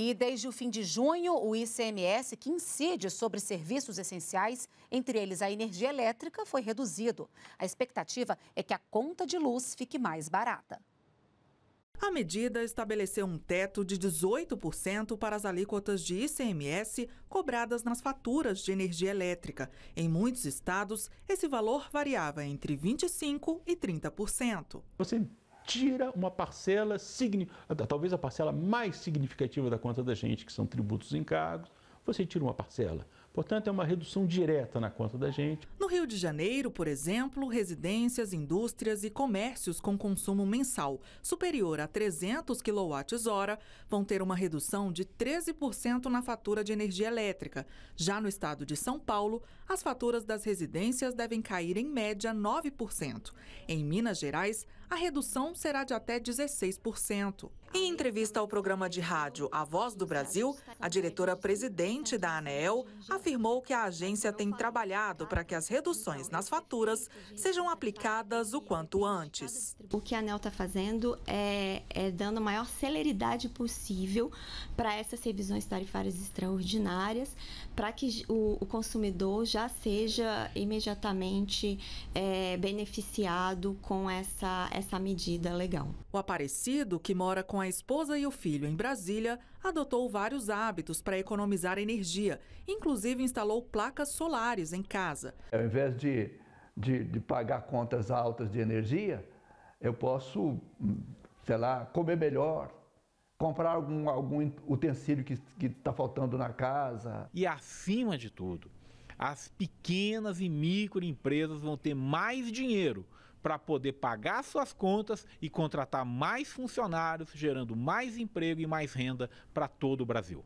E desde o fim de junho, o ICMS, que incide sobre serviços essenciais, entre eles a energia elétrica, foi reduzido. A expectativa é que a conta de luz fique mais barata. A medida estabeleceu um teto de 18% para as alíquotas de ICMS cobradas nas faturas de energia elétrica. Em muitos estados, esse valor variava entre 25% e 30%. Você tira uma parcela, talvez a parcela mais significativa da conta da gente, que são tributos e encargos, você tira uma parcela. Portanto, é uma redução direta na conta da gente. No Rio de Janeiro, por exemplo, residências, indústrias e comércios com consumo mensal superior a 300 kWh vão ter uma redução de 13% na fatura de energia elétrica. Já no estado de São Paulo, as faturas das residências devem cair em média 9%. Em Minas Gerais, a redução será de até 16%. Em entrevista ao programa de rádio A Voz do Brasil, a diretora-presidente da ANEEL afirmou que a agência tem trabalhado para que as reduções nas faturas sejam aplicadas o quanto antes. O que a ANEEL está fazendo é, é dando a maior celeridade possível para essas revisões tarifárias extraordinárias, para que o, o, consumidor já seja imediatamente é, beneficiado com essa, essa medida legal. O Aparecido, que mora com a esposa e o filho em Brasília, adotou vários hábitos para economizar energia, inclusive instalou placas solares em casa. Ao invés de, de, de pagar contas altas de energia, eu posso, sei lá, comer melhor, comprar algum, algum utensílio que está faltando na casa. E acima de tudo, as pequenas e microempresas vão ter mais dinheiro para poder pagar suas contas e contratar mais funcionários, gerando mais emprego e mais renda para todo o Brasil.